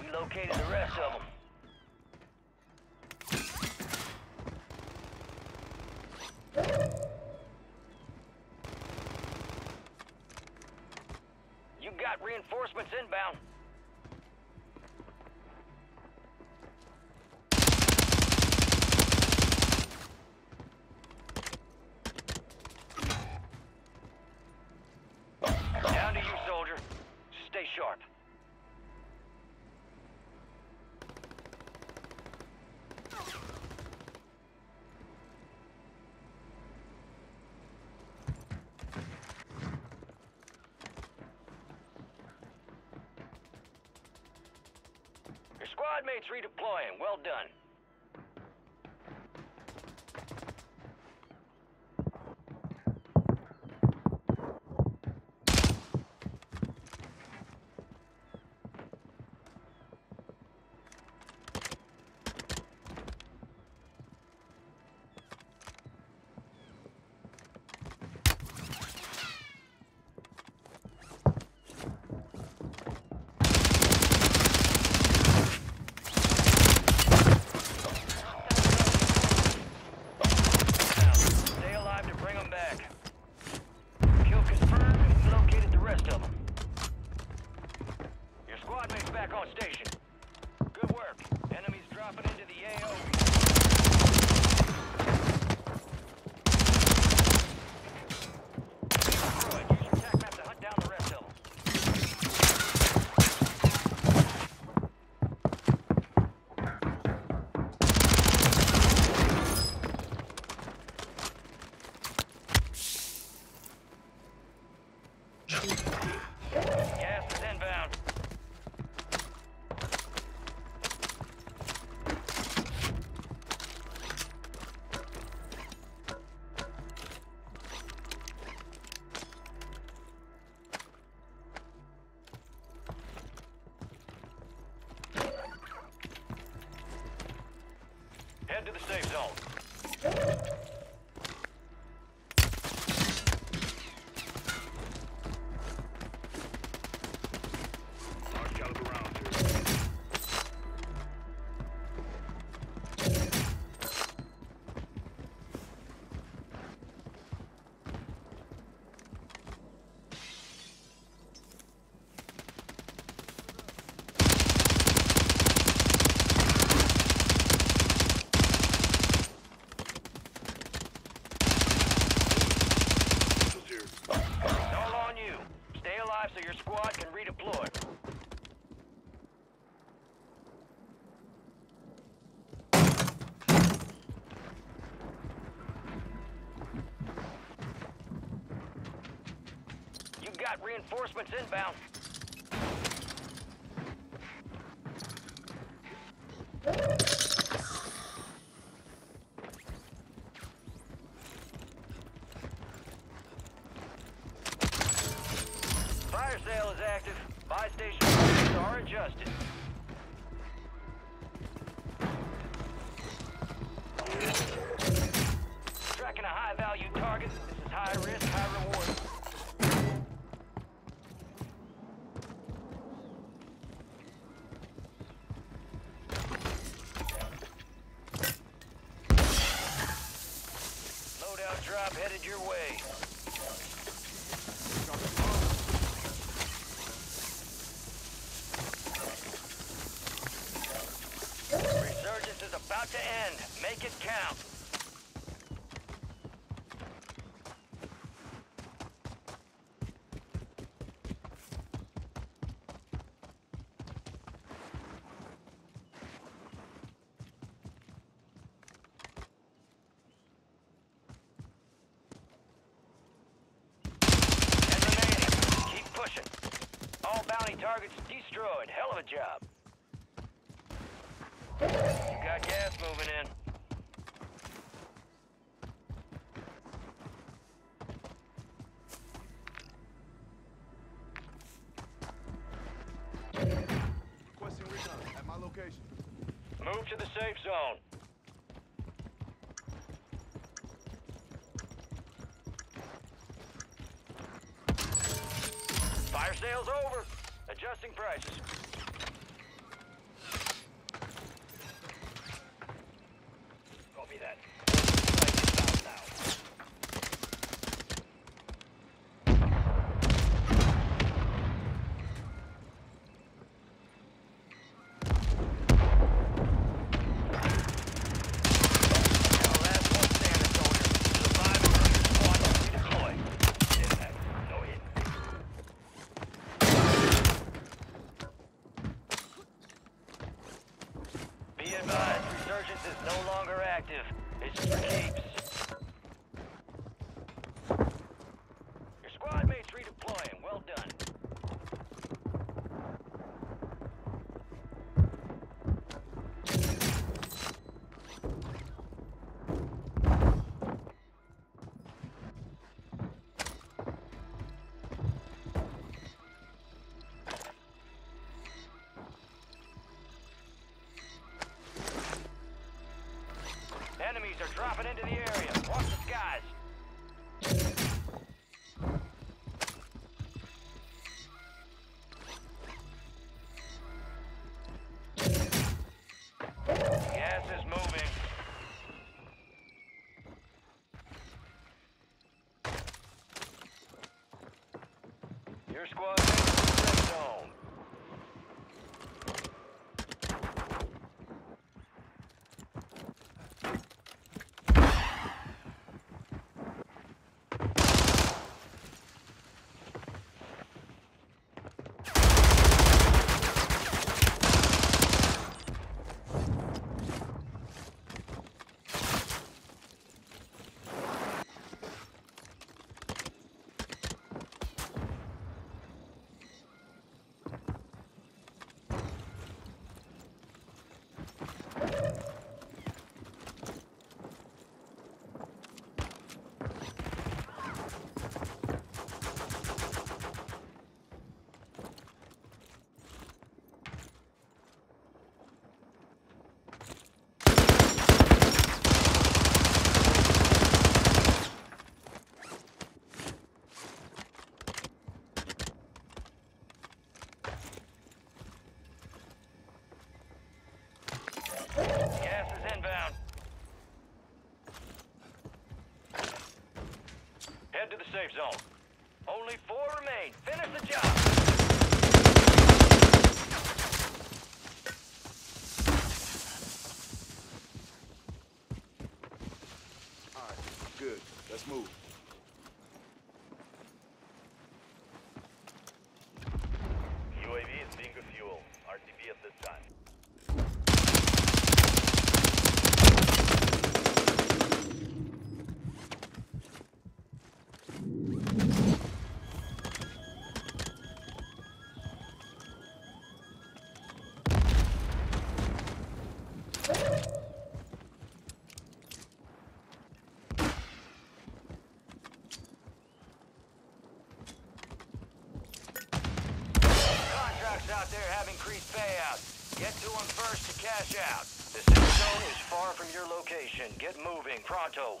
We located the rest of them. You got reinforcements inbound. Squad mates redeploying. Well done. the safe zone. got reinforcements inbound. Fire sale is active. Buy station are adjusted. Tracking a high value target. This is high risk, high reward. Make it count. All bounty targets destroyed. Hell of a job. Fire sale's over. Adjusting prices. No longer active. It's for keeps. Dropping into the area. Watch the skies. Your squad is in the zone. Gas is inbound. Head to the safe zone. Only four remain. Finish the job. All right, good. Let's move. Out there have increased payouts. Get to them first to cash out. The safe zone is far from your location. Get moving, pronto.